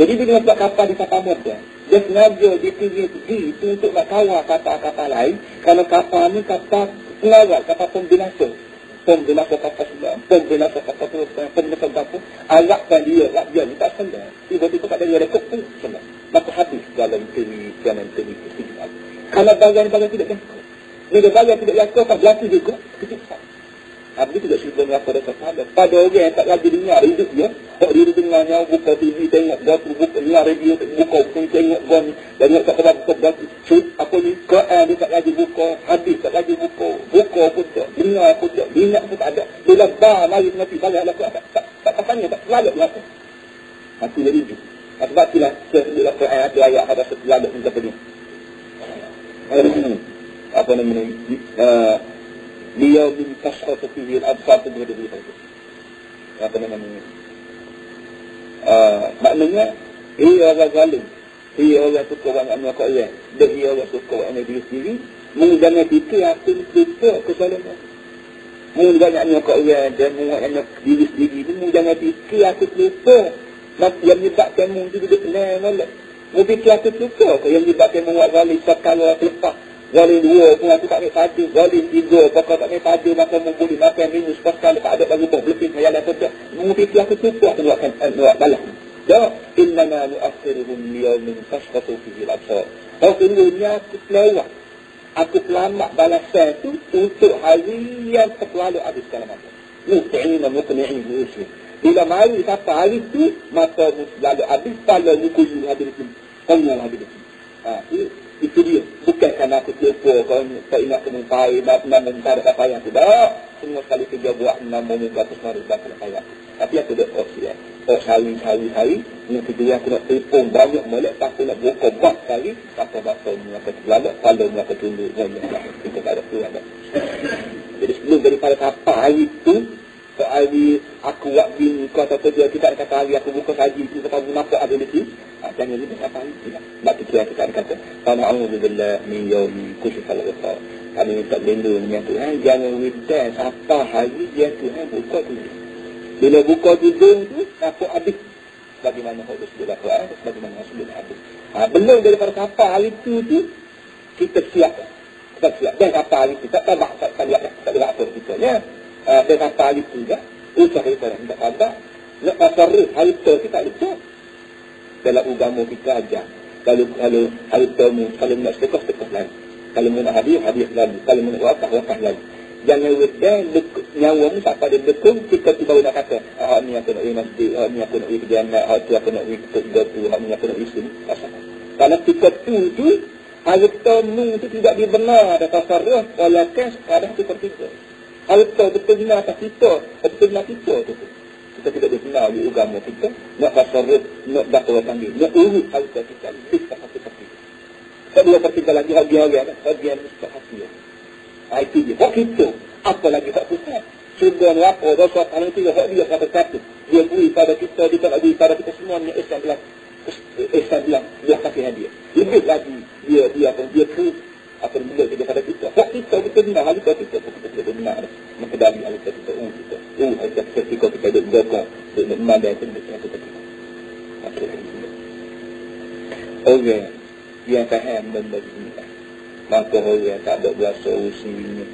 Jadi dia nak buat kapal di kata moden. Dia sengaja dia pergi itu untuk nak kawal kata-kata lain. Kalau kapal ni kata pengawal, kata pembinasa. Pembinasa kata sebelah, pembinasa kata sebelah, pembinasa kata Alakkan dia, alak dia ni tak senang. Tiba-tiba ada dia rekod pun senang maka habis dalam teri kanan teri. Kalau bagian-bagian tidak jangka. Bila bagian tidak jangka, akan berlaku juga kesimpulan. Habis tidak cerita ni apa dah pada. Pada orang yang tak lagi dengar hidup dia. Tak dia dengar yang buka TV, tengok batu, buka dengar radio, buka buka tengok gom. Tengok tak kena buka batu. Cuk, apa ni? Quran dia tak lagi buka. Hadis tak lagi buka. Buka pun tak. Dengar pun tak. Ingat pun tak ada. Bila bar mari nanti balik lah. Tak, tak, tak, tak tanya, tak selalu lah. Mati dia hidup. Sebab itulah, saya sebut lah Quran ada ayat ada selalu pun tak penuh. Apa namanya? Uh, Liyaw min tashkhatu fihi al-absar tu berada di situ. Apa namanya? Uh, maknanya ia orang zalim. Ia orang suka orang anak kau. Dan ia orang suka orang diri sendiri. Fikir aku ni kita kesalahan. Mungkin banyak anak kau ya dan mungkin anak diri sendiri. Mungkin jangan fikir aku lupa. Nanti yang menyebabkan mungkin juga dia kenal malam. Mungkin fikir aku lupa. Yang menyebabkan mungkin buat zalim sekali lepas. Zalim dua pun aku tak ambil pada. Zalim tiga pokok tak ambil pada. Maka boleh makan minus. Pasal tak ada bagi buah. Lebih saya ada kerja. Mungkin aku cukup aku buatkan buat balas. Ya. Innama nu'akhiruhum liyawmin tashkatu fihi al-absar. Kau sungguhnya aku pelawak. Aku pelamak balasan itu untuk hari yang terlalu habis segala macam. Muti'ina mukni'in bu'usri. Bila mari sampai hari itu, maka lalu habis, kalau mukuyu habis itu. Konyol habis itu. Ha, itu dia. Bukan kerana aku terlupa kau tak ingat kena payah, nak nak mencari apa yang tidak. Semua sekali kerja buat enam minit ratus hari tak kena payah. Tapi aku dah opsi ya. Oh hari hari hari, yang kedua aku nak telefon banyak molek, tak nak buka buat sekali, tak apa bakal ni akan terlalu, kalau ni akan tunggu, kita tak ada keluar. Jadi sebelum daripada kapal hari itu, hari aku buat bini kau atau kerja kita kata hari aku buka saji itu kata nampak ada di sini jangan lebih kata hari tidak nak fikir kita kata. Kana a'udzubillah min yawmi kushifal ghafar kami minta berlindung dengan Tuhan jangan wita siapa hari dia Tuhan buka tu. Bila buka tudung tu aku habis? Bagaimana kau sebut Al-Quran bagaimana kau sebut habis ha, belum daripada siapa hari tu tu kita siap. Kita siap. Dan siapa hari tu tak tahu tak lihat tak lihat apa kita ya uh, dengan tarif juga. Usah kita nak minta kata nak tasarruf harta kita tak betul dalam agama kita aja. Kalau kalau harta mu kalau nak sedekah sedekah lagi kalau nak hadiah hadiah lagi kalau nak wakaf wakaf lagi jangan wedan nyawa mu tak pada dekung kita tu baru nak kata ah ni aku nak masjid ah ni aku nak pergi kerja ah tu aku nak pergi ke tu ah ni aku nak pergi sini. Kalau kita tu tu harta mu tu tidak dibenar ada tasarruf walaupun kadang seperti itu Harta betul benar atas kita, betul benar kita tu. Kita tidak dikenal di agama kita, nak tasarruf, nak dakwah panggil, nak urut harta kita, lebih tak hati hati. Kedua pertiga lagi, hati orang, hati yang tak hati. Ha, itu dia. Hak kita, apa lagi tak pusat. Sudah ni apa, dosa paling tiga, hak dia kata satu. Dia beri pada kita, dia tak beri pada kita semua, ni Islam bilang, Islam bilang, dia kasih hadiah. Lebih lagi, dia, dia, dia, dia, dia, apa benda dia pada kita. Hak kita betul benar, hal kita kita kita benar. Maka dari hal kita kita um kita. Um hal kita kita kita kita ada berdoa untuk memandai pun kita kita kita. Orang yang faham benda ini. Maka orang yang tak ada berasa usinya.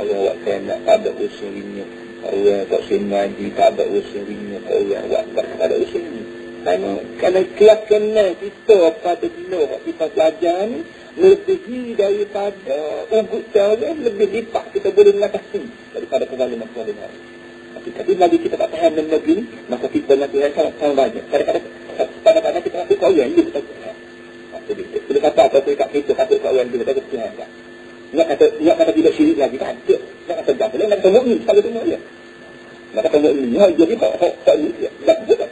Orang yang tak nak tak ada usinya. Orang yang tak sengaja tak ada usinya. Orang yang tak ada usinya. Kerana keyakinan kita pada dino kita belajar ni lebih daripada ugut cara lebih lipat kita boleh mengatasi daripada kezaliman kezaliman. Tapi tapi lagi kita tak faham dan negeri maka kita nanti yang sangat sangat banyak. Kadang-kadang kita rasa kau yang kita tak faham. Jadi kita kata kat kita kata kau yang kita tak faham tak. Nak kata nak kata tidak syirik lagi kan? Nak kata tak boleh nak kata mukmin sekali tu dia. Nak kata mukmin ya jadi kau tak ni tak betul.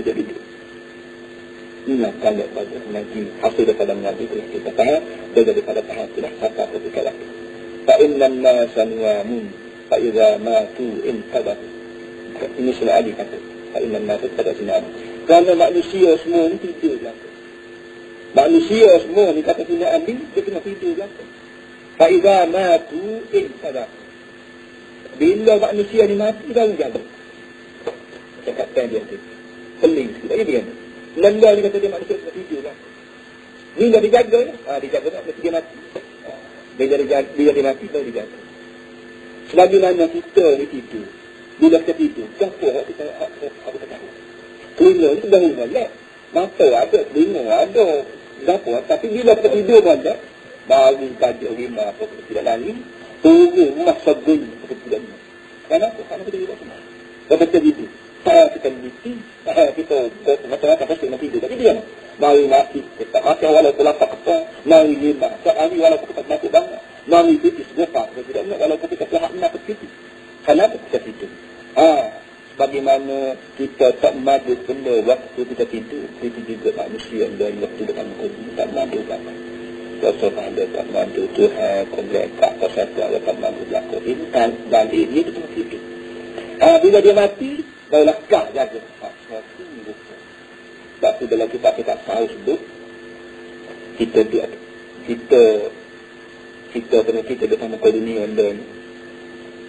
Jadi ingatkan dia pada nanti hasil daripada mengambil itu kita tahan dan daripada tahan sudah kata ketika lagi fa innan nasa nuamun fa idha matu pada ini sudah Ali kata. Fa innan pada sini sinam kerana manusia semua ini tidur belakang. Manusia semua ini kata sini Ali dia kena tidur belakang. Fa idha matu intadat bila manusia ini mati baru jalan. Cakapkan dia tu pening sekali dia yang Lenda ni kata dia manusia kena tidur kan. Ni dah dijaga ni. Ha, dijaga tak? Mesti dia mati. Ha, dia, bila dia mati, baru dijaga. Selagi mana kita ni tidur. Bila kita tidur, siapa yang kita apa kita tahu? Telinga ni dah mulai. Mata ada, telinga ada. Siapa? Tapi bila kita tidur banyak, baru pada lima apa kita tidak lari. turun masa gul kebetulan. Kenapa? Kerana kita tidak semua. Kalau kita saya kita mati, saya kita macam-macam pasti mati itu. Tapi dia mari mati, kita mati walaupun lapar kita, mari lima, sehari walaupun kita mati banyak, mari putih sebentar, tidak ingat walaupun kita telah nak putih. Kenapa kita tidur? Ah, bagaimana kita tak madu benda waktu kita tidur, itu juga manusia dan waktu dengan kudu tak madu banyak. Rasa pada tak madu Tuhan, tak pasal ada tak madu berlaku. Ini kan, dan ini itu cuma tidur. Ah, bila dia mati, barulah kah jaga. Suatu Sebab tu dalam kita kita tahu sebut, kita dia, kita kita kena kita bersama ke dunia dan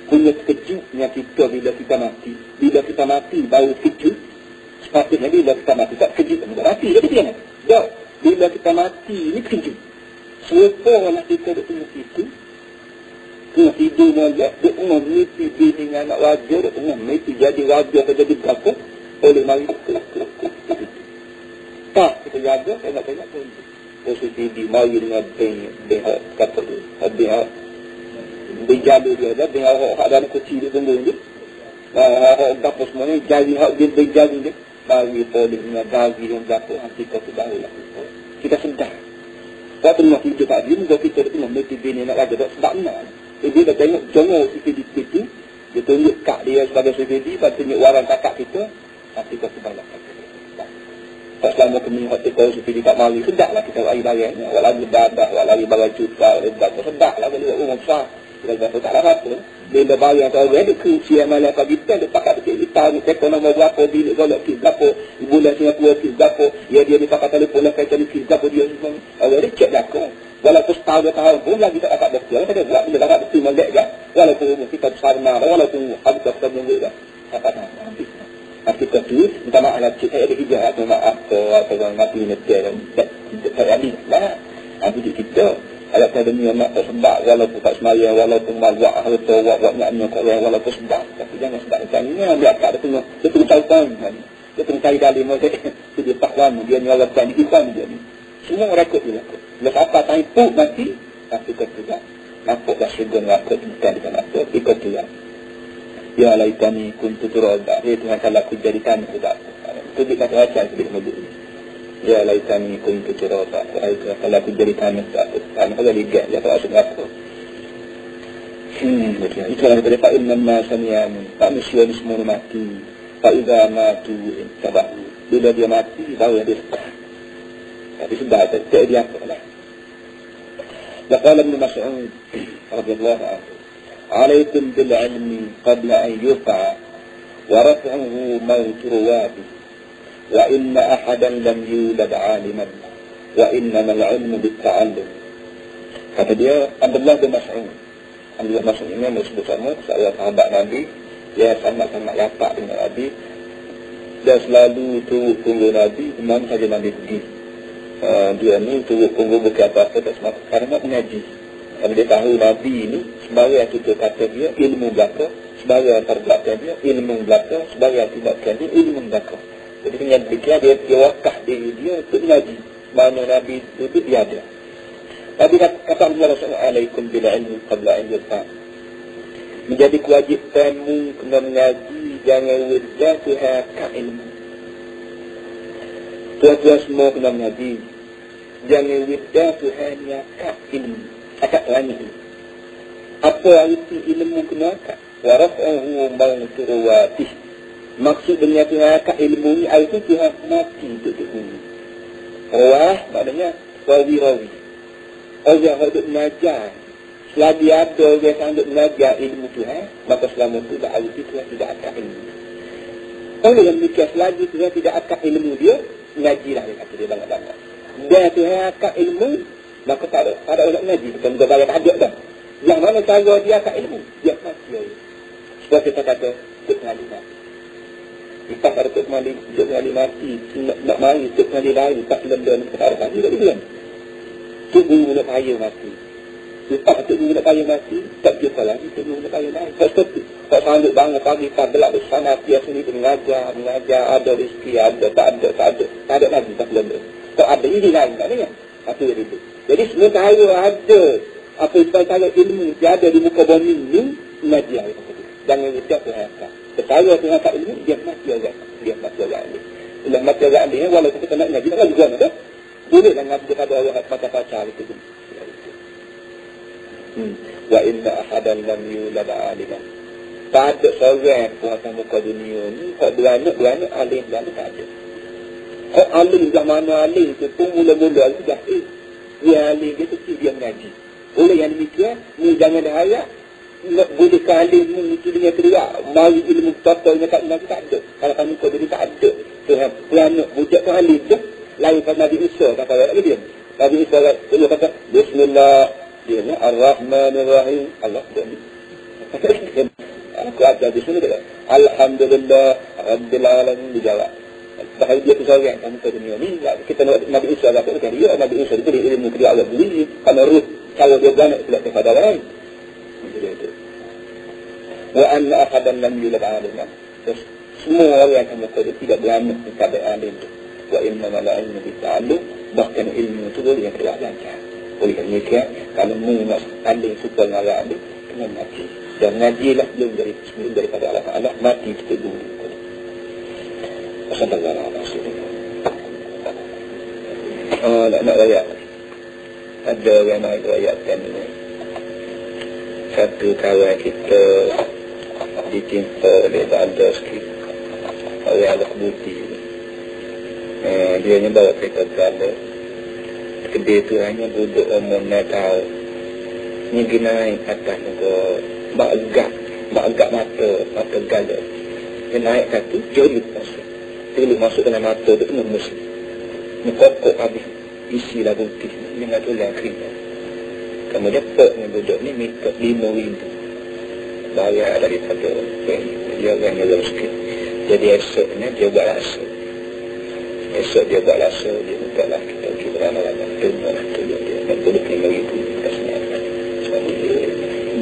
punya kejutnya kita bila kita mati. Bila kita mati baru kejut. Sepatutnya bila kita mati tak kejut kita mati. Jadi dia nak. Tak. Bila kita mati ini kejut. Siapa orang kita punya itu. Kena tidur molek. Dia tengah mimpi bini dengan anak raja. Dia tengah mimpi jadi raja atau jadi berapa. Oleh mari. Tak. Kita jaga. Saya nak tengok pun. Posisi di mari dengan bini. Bini kata tu. Bini berjalu dia dah dengan orang hak dalam kecil dia tunggu dia. Ah hak apa semua ni jari hak dia berjalu dia. Bagi boleh dengan bagi yang berapa nanti kau tu baru lah. Kita sedar. Waktu nak hidup tak dia, kita tu nak mesti bini nak raja tak sebab nak. Jadi dia tengok jongol sikit di situ, dia tunjuk kak dia sebagai CVD, lepas tunjuk warang kakak kita, nanti kau baru tak. Selama kami hati kau seperti tak mari sedap lah kita lari barang walau lagi dadah walau lagi barang juta walau sedap lah kalau rumah besar. Kita tak dapat apa bila bayar atau ada ke siang malam pagi kita ada pakat dekat kita ni tekon nombor berapa bilik golok kis berapa bulan Singapura kis berapa. Ya dia ni pakat telefon lah kaitan kis berapa dia semua. Awak dia cek dah kau walaupun setahun dua tahun pun lagi tak dapat betul kita ada buat bila dapat betul malak kan walaupun kita besar mana walaupun habis kita menunggu dah apa nak habis. Kita tu minta maaf lah cik saya ada hijau atau maaf atau orang mati nanti dan tak ada lah habis. Kita. Ada akademi nak tersebab walaupun tak semaya walaupun mazak harta wak wak maknya kau walaupun sebab. Tapi jangan sebab macam ni dia akak dia tengok. Dia tengok tahu kan. Dia tengok cari dalim dia tu dia pakwan dia nyalakan di kita dia ni semua rekod dia lakon bila apa tanya tu tapi kau juga nampak dah syurga lakon bukan dengan apa ikut tu ya ya laitani kuntu turada dia Tuhan kalau aku jadikan budak itu dia kata macam sebelum mobil ni Ya laitani kuntu turaba Wahai kalau aku jadi tanah tak Tanah kalau ligat Ya kalau asal aku Hmm, betul. Itulah daripada Pak Ilman Masanian. Pak Manusia ni semua mati. Pak Iza matu. Sebab bila dia mati, baru dia sedar. Tak dia apa lah. لقال ابن مسعود رضي الله عنه عليكم بالعلم قبل أن يرفع ورفعه موت روابه وإن أحدا لم يولد عالما وإنما العلم بالتعلم kata dia Abdullah bin Mas'ud Abdullah Mas'ud ini yang disebut sama saya sahabat Nabi dia sangat-sangat yapak dengan Nabi dia selalu turut tunggu Nabi kemana saja Nabi pergi uh, dia ni turut tunggu bukan apa-apa tak semata kerana mengaji kalau dia tahu Nabi ini sebagai yang kita kata dia ilmu belaka sebagai yang dia ilmu belaka sebagai yang tidak dia ilmu belaka jadi dengan demikian dia, dia wakah diri dia untuk mengaji mana Nabi itu, itu dia ada Nabi kata Allah Rasulullah bila ilmu qabla an yurfa. Menjadi kewajipanmu kena mengaji jangan lupa Tuhan ka ilmu. Tuan-tuan semua kena mengaji. Jangan lupa Tuhan yang ka ilmu. Akak langit ini. Apa itu ilmu kena akak? Warafa'uhu mawturuwatih. Maksud dengan Tuhan ka ilmu ni, itu Tuhan mati untuk ilmu. Rawah maknanya rawi-rawi orang yang duduk mengajar selagi ada orang yang duduk mengajar ilmu Tuhan maka selama itu tak ada Tuhan tidak akan ilmu yang mikir selagi Tuhan tidak akan ilmu dia mengajilah dia kata dia banyak-banyak dia Tuhan akan ilmu maka tak ada tak ada orang mengaji bukan dia bayar tak ada dah yang mana cara dia akan ilmu dia mati sebab kita kata Tuhan lima kita pada Tuhan lima Tuhan lima mati nak mari Tuhan lima lain tak lenda tak ada tak ada Tuk guru nak kaya mati. Lepas tuk guru nak kaya mati, tak jumpa lagi tuk guru nak kaya lain. Sebab itu, kalau sanggup bangun pagi, tak belak bersama dia sendiri mengajar, mengajar, ada rezeki, ada, tak ada, tak ada. Tak ada lagi, tak belum. Kalau ada, ini lain, tak ada. Satu dari itu. Jadi semua tahu ada. apa perkara ilmu yang ada di muka bumi ni naji yang itu. Jangan kita perhatikan. Perkara perhatikan ilmu dia mati orang. Dia mati orang ni. Bila mati orang ni walaupun kita nak ngaji tak juga ada. Boleh lah ngaji kepada orang pacar-pacar itu. Hmm. Wa inna ahadan lam yulad aliman. Tak ada seorang pun akan muka dunia ni. Kalau beranak-beranak alim dan tak ada. Kalau alim dah mana alim tu pun mula-mula tu dah eh. Dia alim dia tu dia mengaji. Oleh yang demikian, ni jangan dah harap nak boleh alim ni itu dengan teriak. Mari ilmu total dengan tak mengaji tak ada. Kalau kamu kau diri tak ada. Tuhan beranak budak tu alim tu. Lain pada Nabi Isa kata apa dia. Nabi Isa kata, kata Bismillah. Dia ni Ar-Rahmanir-Rahim. Allah dia ni. Aku ada di sini kata. Alhamdulillah. Rabbil Alamin. Dijawab. Bahagia tu seorang kamu ke dunia ni. Kita nak Nabi Isa kata. Ya Nabi Isa dia ilmu kedua Allah beli. Kalau ruh. Kalau dia beranak tidak kepada lain. Wa anna ahadan lam yulad aliman. Semua orang yang kamu kerja tidak beranak kepada alim. Wa inna mala ilmu bita'alum. Bahkan ilmu itu boleh yang tidak lancar. Oleh kerana itu, kalau mu nak alim supaya ngalah alim, kena mati. Dan ngajilah belum dari sebelum daripada Allah Ta'ala, mati kita dulu. Wassalamualaikum Oh, nak nak rakyat. Ada orang nak rakyatkan ini. Satu kawan kita ditimpa oleh ada sikit. Orang alat bukti. Eh, dia ni bawa kereta berada. Kedai tu hanya duduk nak tahu. Ni kena naik atas ke. Bak agak. Bak agak mata. Mata gala. Dia naik satu. Jauh masuk. Dia masuk dalam mata tu kena musik. Ni kokok habis. Isi lah bukti. Ni nak tu lah kena. Kamu dapat ni duduk ni minta lima ribu. Bayar daripada dia orang yang rezeki. Jadi esoknya dia buat rasa. Esok dia buat rasa, dia minta lah kita pergi beramal-amal. Tunggu lah, tunggu dia. Dan boleh lima ribu dia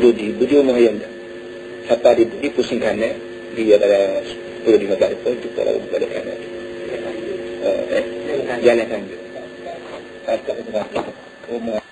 budi, budi umur yang dah. Sampai dia budi pusing kanan, dia adalah 10-15 depan, kita lalu balik kanan. Uh, eh? Jalan kanan. Tak, tak, tak. Rumah.